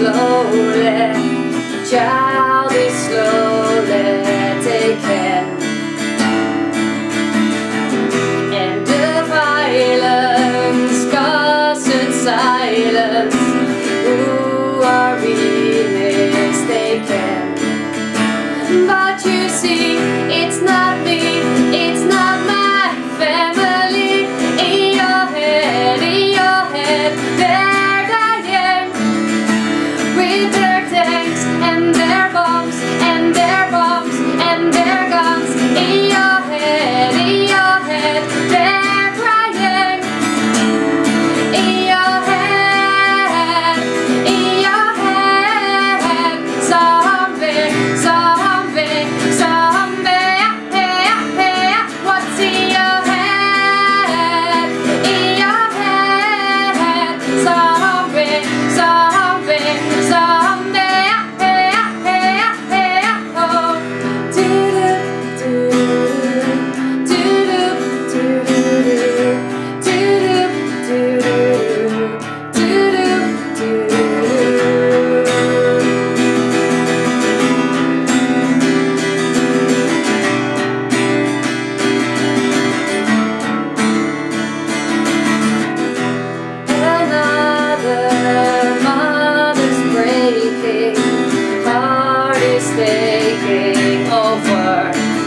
slowly. Just taking over.